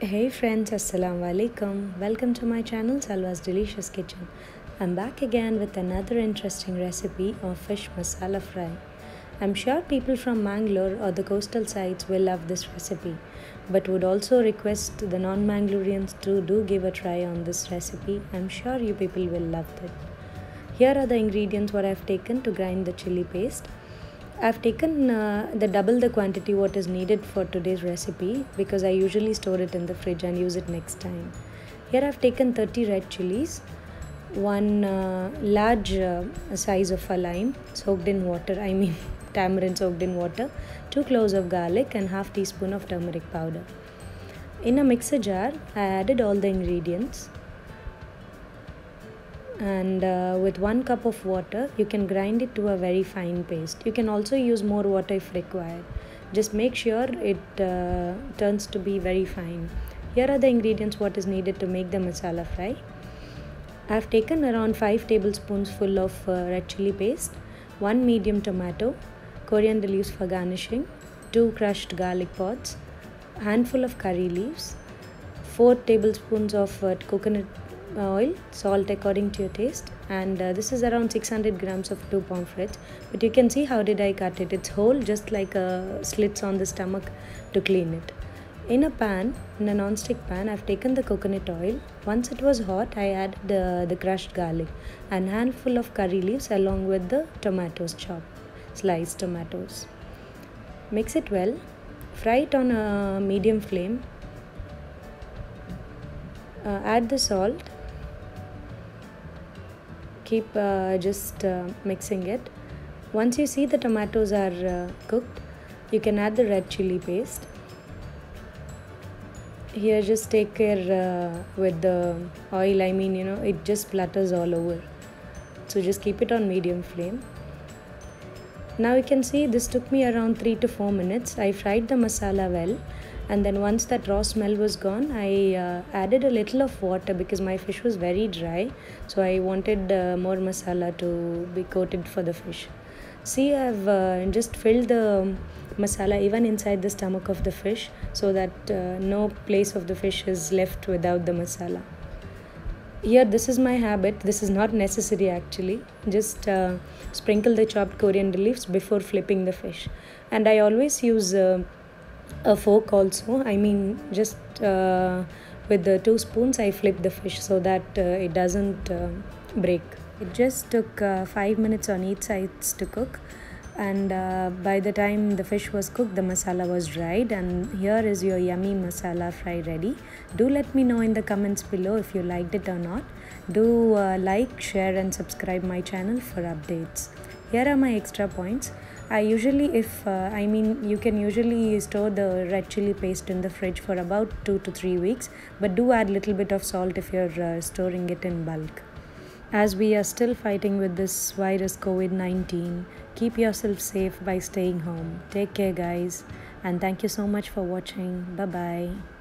Hey friends, Assalamu alaikum. Welcome to my channel Salwa's Delicious Kitchen. I'm back again with another interesting recipe of fish masala fry. I'm sure people from Mangalore or the coastal sides will love this recipe, but would also request the non-Mangaloreans to do give a try on this recipe. I'm sure you people will love it. Here are the ingredients what I've taken to grind the chili paste. I've taken uh, the double the quantity what is needed for today's recipe because I usually store it in the fridge and use it next time. Here I've taken 30 red chilies, one uh, large uh, size of a lime soaked in water, I mean tamarind soaked in water, two cloves of garlic and half teaspoon of turmeric powder. In a mixer jar, I added all the ingredients and uh, with one cup of water you can grind it to a very fine paste. You can also use more water if required. Just make sure it uh, turns to be very fine. Here are the ingredients what is needed to make the masala fry. I have taken around 5 tablespoons full of uh, red chili paste one medium tomato coriander leaves for garnishing two crushed garlic pods handful of curry leaves 4 tablespoons of uh, coconut oil salt according to your taste and uh, this is around 600 grams of two pound pomfrets but you can see how did i cut it. It's whole just like uh, slits on the stomach to clean it. In a pan in a non-stick pan i've taken the coconut oil. Once it was hot i added uh, the crushed garlic and handful of curry leaves along with the tomatoes chopped sliced tomatoes. Mix it well fry it on a medium flame. Uh, add the salt keep uh, just uh, mixing it. Once you see the tomatoes are uh, cooked you can add the red chili paste. Here just take care uh, with the oil. I mean you know it just splatters all over. So just keep it on medium flame now you can see this took me around 3 to 4 minutes. I fried the masala well and then once that raw smell was gone i uh, added a little of water because my fish was very dry. So i wanted uh, more masala to be coated for the fish. See i've uh, just filled the masala even inside the stomach of the fish so that uh, no place of the fish is left without the masala here this is my habit. This is not necessary actually. Just uh, sprinkle the chopped coriander leaves before flipping the fish. And i always use uh, a fork also. I mean just uh, with the two spoons i flip the fish so that uh, it doesn't uh, break. It just took uh, 5 minutes on each sides to cook and uh, by the time the fish was cooked the masala was dried. And here is your yummy masala fry ready. Do let me know in the comments below if you liked it or not. Do uh, like share and subscribe my channel for updates. Here are my extra points. I usually if uh, I mean you can usually store the red chili paste in the fridge for about 2 to 3 weeks. But do add little bit of salt if you're uh, storing it in bulk as we are still fighting with this virus COVID-19 keep yourself safe by staying home. Take care guys and thank you so much for watching. Bye bye